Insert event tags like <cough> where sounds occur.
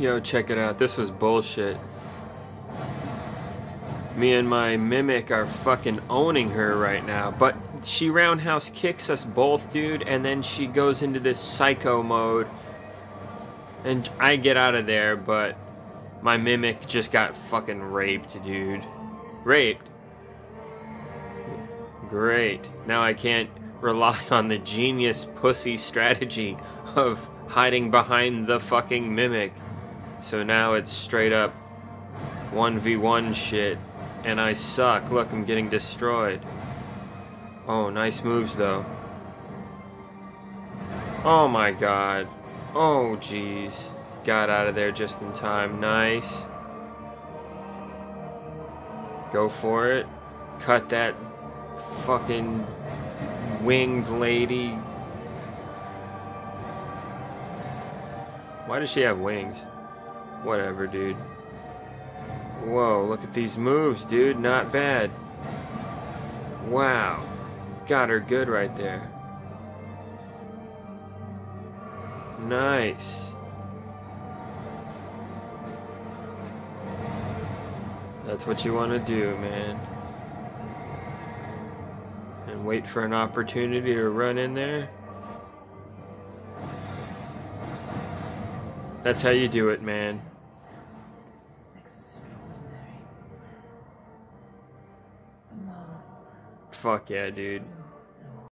Yo, check it out. This was bullshit. Me and my mimic are fucking owning her right now. But she roundhouse kicks us both, dude, and then she goes into this psycho mode. And I get out of there, but my mimic just got fucking raped, dude. Raped? Great. Now I can't rely <laughs> on the genius pussy strategy of hiding behind the fucking mimic. So now it's straight up 1v1 shit. And I suck. Look, I'm getting destroyed. Oh, nice moves though. Oh my god. Oh jeez. Got out of there just in time. Nice. Go for it. Cut that fucking winged lady. Why does she have wings? Whatever, dude. Whoa, look at these moves, dude. Not bad. Wow. Got her good right there. Nice. That's what you want to do, man. And wait for an opportunity to run in there. That's how you do it, man. Fuck yeah, dude.